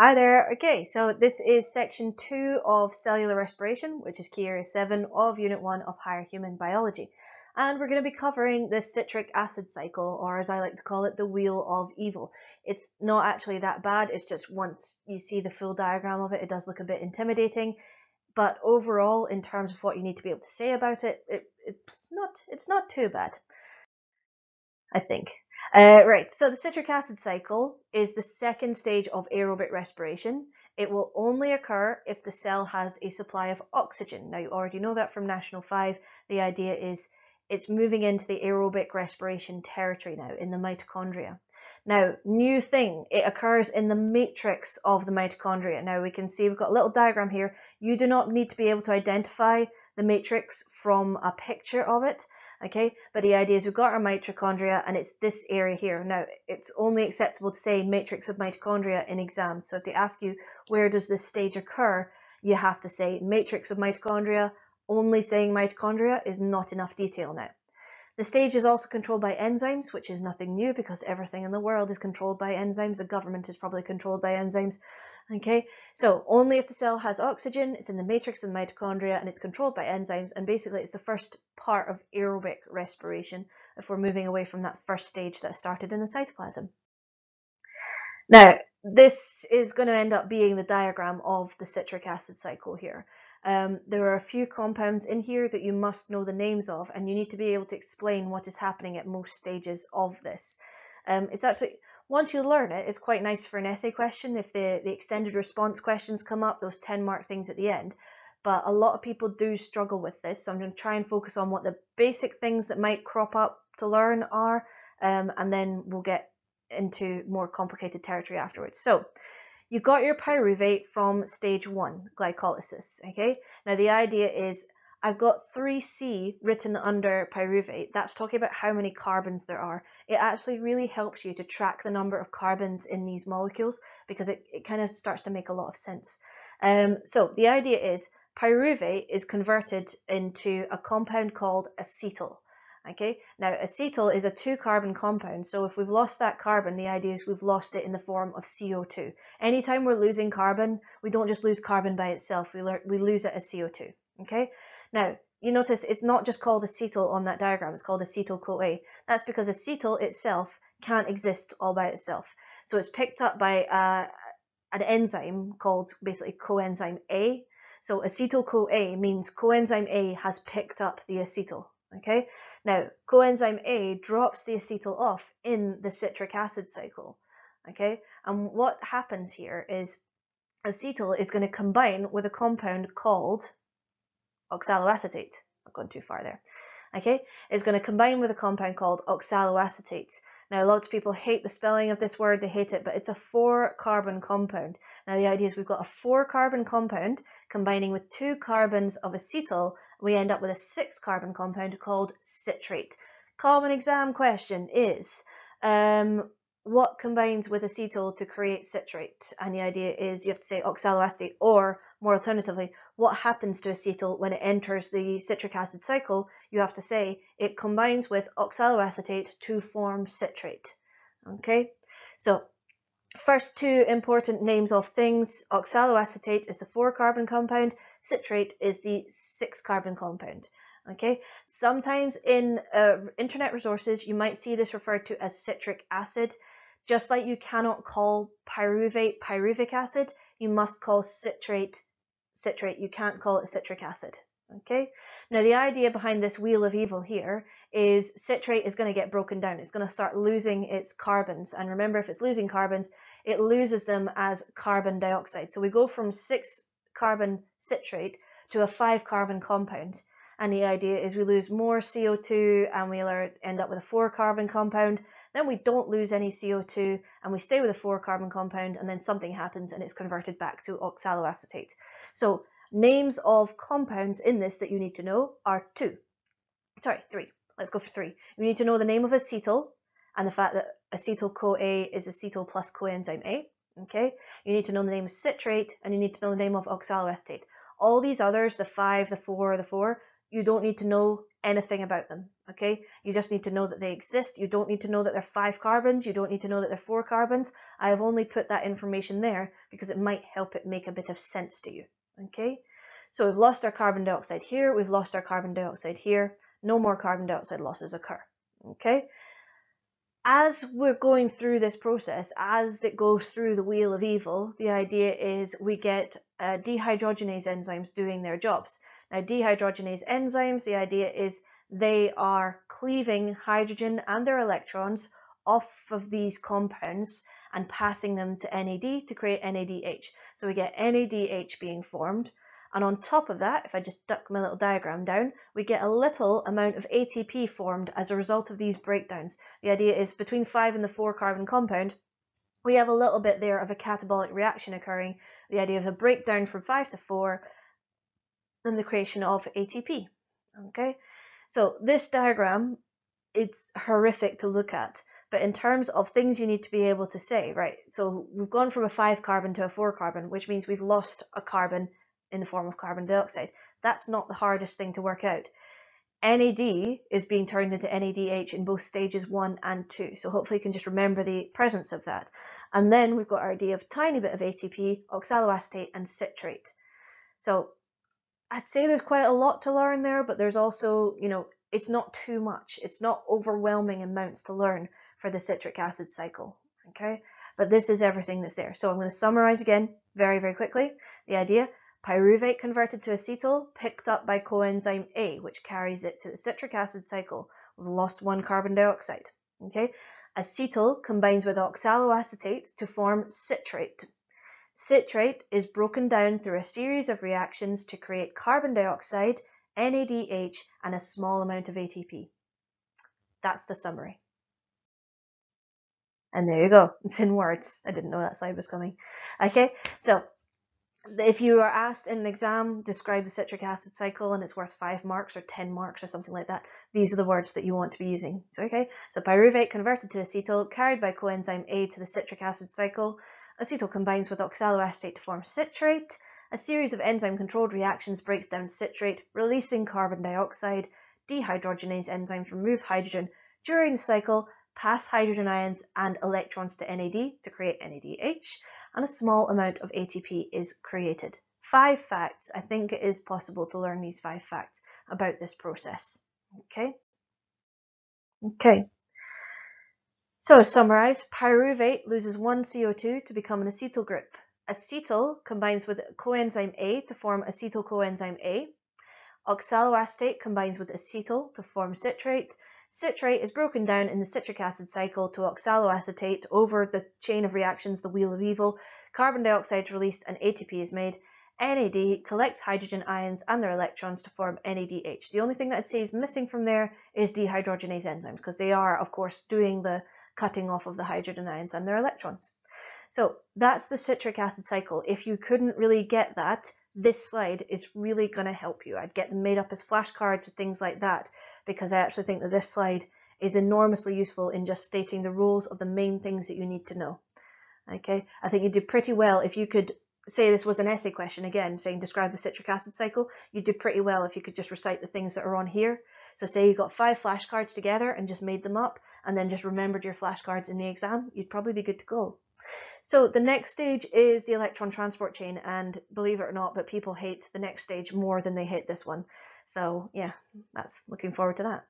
Hi there. Okay, so this is section two of cellular respiration, which is key area seven of unit one of higher human biology. And we're going to be covering the citric acid cycle, or as I like to call it, the wheel of evil. It's not actually that bad. It's just once you see the full diagram of it, it does look a bit intimidating. But overall, in terms of what you need to be able to say about it, it it's not it's not too bad. I think. Uh, right, so the citric acid cycle is the second stage of aerobic respiration. It will only occur if the cell has a supply of oxygen. Now, you already know that from National 5. The idea is it's moving into the aerobic respiration territory now in the mitochondria. Now, new thing, it occurs in the matrix of the mitochondria. Now, we can see we've got a little diagram here. You do not need to be able to identify the matrix from a picture of it okay? But the idea is we've got our mitochondria and it's this area here. Now, it's only acceptable to say matrix of mitochondria in exams. So if they ask you where does this stage occur, you have to say matrix of mitochondria. Only saying mitochondria is not enough detail now. The stage is also controlled by enzymes, which is nothing new because everything in the world is controlled by enzymes. The government is probably controlled by enzymes. Okay, so only if the cell has oxygen, it's in the matrix of mitochondria and it's controlled by enzymes. And basically, it's the first part of aerobic respiration if we're moving away from that first stage that started in the cytoplasm. Now, this is going to end up being the diagram of the citric acid cycle here. Um, there are a few compounds in here that you must know the names of, and you need to be able to explain what is happening at most stages of this. Um, it's actually once you learn it, it's quite nice for an essay question if the, the extended response questions come up, those 10 mark things at the end. But a lot of people do struggle with this, so I'm going to try and focus on what the basic things that might crop up to learn are, um, and then we'll get into more complicated territory afterwards. So, you've got your pyruvate from stage one, glycolysis, okay? Now, the idea is I've got 3C written under pyruvate. That's talking about how many carbons there are. It actually really helps you to track the number of carbons in these molecules because it, it kind of starts to make a lot of sense. Um, so the idea is pyruvate is converted into a compound called acetyl. Okay, now acetyl is a two carbon compound, so if we've lost that carbon, the idea is we've lost it in the form of CO2. Anytime we're losing carbon, we don't just lose carbon by itself, we, we lose it as CO2. Okay, now, you notice it's not just called acetyl on that diagram, it's called acetyl-CoA. That's because acetyl itself can't exist all by itself. So it's picked up by uh, an enzyme called basically coenzyme A. So acetyl-CoA means coenzyme A has picked up the acetyl. Okay. Now, coenzyme A drops the acetyl off in the citric acid cycle. Okay. And what happens here is acetyl is going to combine with a compound called oxaloacetate. I've gone too far there. Okay, is going to combine with a compound called oxaloacetate. Now, lots of people hate the spelling of this word, they hate it, but it's a four carbon compound. Now, the idea is we've got a four carbon compound combining with two carbons of acetyl, we end up with a six carbon compound called citrate. Common exam question is um, what combines with acetyl to create citrate? And the idea is you have to say oxaloacetate or more alternatively, what happens to acetyl when it enters the citric acid cycle? You have to say it combines with oxaloacetate to form citrate. Okay, so first two important names of things, oxaloacetate is the four carbon compound, citrate is the six carbon compound. Okay, sometimes in uh, internet resources you might see this referred to as citric acid. Just like you cannot call pyruvate pyruvic acid, you must call citrate citrate. You can't call it citric acid. Okay. Now the idea behind this wheel of evil here is citrate is going to get broken down. It's going to start losing its carbons. And remember, if it's losing carbons, it loses them as carbon dioxide. So we go from six carbon citrate to a five carbon compound. And the idea is we lose more CO2 and we end up with a four carbon compound. Then we don't lose any CO2 and we stay with a four carbon compound and then something happens and it's converted back to oxaloacetate. So names of compounds in this that you need to know are two. Sorry, three. Let's go for three. You need to know the name of acetyl and the fact that acetyl-CoA is acetyl plus coenzyme A. Okay. You need to know the name of citrate and you need to know the name of oxaloacetate. All these others, the five, the four, the four, you don't need to know anything about them. Okay, you just need to know that they exist. You don't need to know that they're five carbons. You don't need to know that they're four carbons. I have only put that information there because it might help it make a bit of sense to you. Okay, so we've lost our carbon dioxide here. We've lost our carbon dioxide here. No more carbon dioxide losses occur. Okay, as we're going through this process, as it goes through the wheel of evil, the idea is we get uh, dehydrogenase enzymes doing their jobs. Now, dehydrogenase enzymes, the idea is they are cleaving hydrogen and their electrons off of these compounds and passing them to NAD to create NADH. So we get NADH being formed. And on top of that, if I just duck my little diagram down, we get a little amount of ATP formed as a result of these breakdowns. The idea is between 5 and the 4 carbon compound, we have a little bit there of a catabolic reaction occurring. The idea of a breakdown from 5 to 4 than the creation of ATP. Okay, so this diagram, it's horrific to look at, but in terms of things you need to be able to say, right, so we've gone from a five carbon to a four carbon, which means we've lost a carbon in the form of carbon dioxide. That's not the hardest thing to work out. NAD is being turned into NADH in both stages one and two. So hopefully you can just remember the presence of that. And then we've got our idea of tiny bit of ATP, oxaloacetate and citrate. So I'd say there's quite a lot to learn there, but there's also, you know, it's not too much. It's not overwhelming amounts to learn for the citric acid cycle. Okay, but this is everything that's there. So I'm going to summarize again very, very quickly. The idea, pyruvate converted to acetyl, picked up by coenzyme A, which carries it to the citric acid cycle. We've lost one carbon dioxide. Okay, acetyl combines with oxaloacetate to form citrate. Citrate is broken down through a series of reactions to create carbon dioxide, NADH, and a small amount of ATP. That's the summary. And there you go. It's in words. I didn't know that slide was coming. Okay, so if you are asked in an exam, describe the citric acid cycle and it's worth five marks or 10 marks or something like that, these are the words that you want to be using. Okay, so pyruvate converted to acetyl, carried by coenzyme A to the citric acid cycle, Acetyl combines with oxaloacetate to form citrate. A series of enzyme-controlled reactions breaks down citrate, releasing carbon dioxide. Dehydrogenase enzymes remove hydrogen during the cycle, pass hydrogen ions and electrons to NAD to create NADH, and a small amount of ATP is created. Five facts. I think it is possible to learn these five facts about this process. Okay? Okay. So to summarize, pyruvate loses one CO2 to become an acetyl group. Acetyl combines with coenzyme A to form acetyl coenzyme A. Oxaloacetate combines with acetyl to form citrate. Citrate is broken down in the citric acid cycle to oxaloacetate over the chain of reactions, the wheel of evil. Carbon dioxide is released and ATP is made. NAD collects hydrogen ions and their electrons to form NADH. The only thing that I'd say is missing from there is dehydrogenase enzymes because they are, of course, doing the cutting off of the hydrogen ions and their electrons. So that's the citric acid cycle. If you couldn't really get that, this slide is really going to help you. I'd get them made up as flashcards or things like that because I actually think that this slide is enormously useful in just stating the roles of the main things that you need to know. Okay, I think you do pretty well if you could say this was an essay question again, saying describe the citric acid cycle, you'd do pretty well if you could just recite the things that are on here so say you got five flashcards together and just made them up and then just remembered your flashcards in the exam, you'd probably be good to go. So the next stage is the electron transport chain and believe it or not, but people hate the next stage more than they hate this one. So yeah, that's looking forward to that.